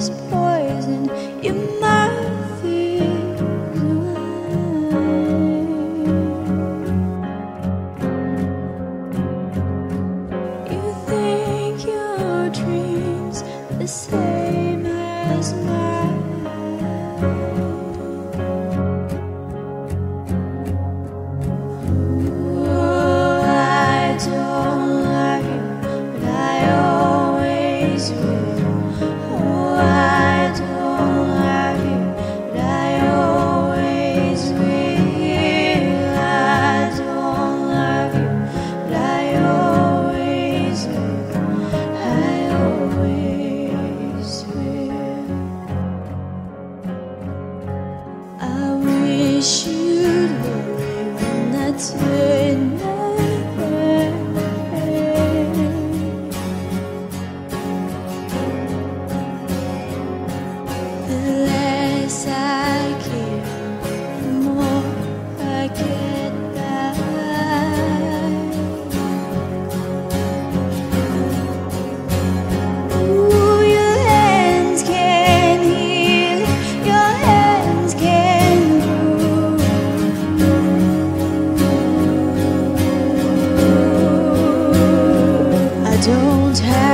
is poison. Your mouth is. You think your dreams the same as mine. It's me. don't have